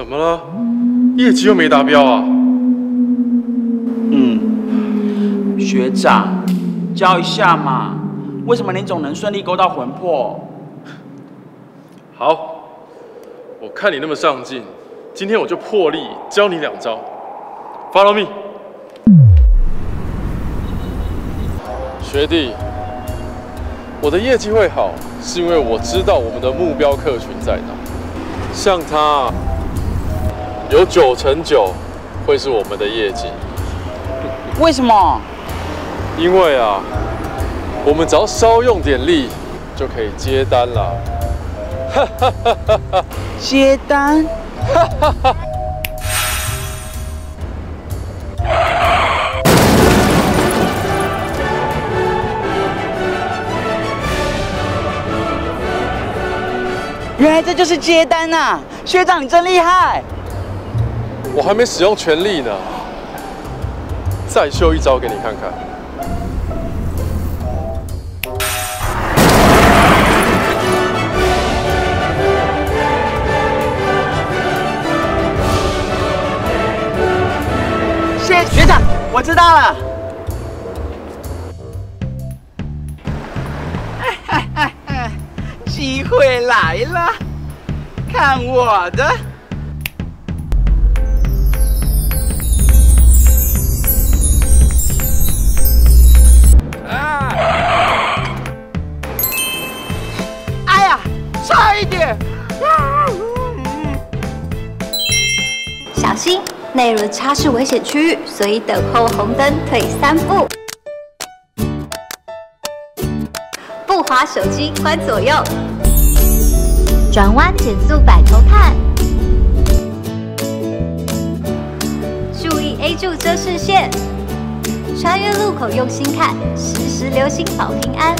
怎么了？业绩又没达标啊？嗯，学长，教一下嘛，为什么你总能顺利勾到魂魄？好，我看你那么上进，今天我就破例教你两招。Follow me，学弟，我的业绩会好，是因为我知道我们的目标客群在哪。像他，有九成九会是我们的业绩，为什么？因为啊，我们只要稍用点力就可以接单了。接单？原来这就是接单呐！学长，你真厉害！我还没使用全力呢，再秀一招给你看看。谢学长，我知道了哎哎哎。机会来了，看我的！心，内轮差是危险区域，所以等候红灯退三步。不滑手机，观左右。转弯减速，摆头看。注意 A 柱遮视线。穿越路口用心看，时时留心保平安。